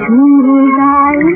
झुमझुलाए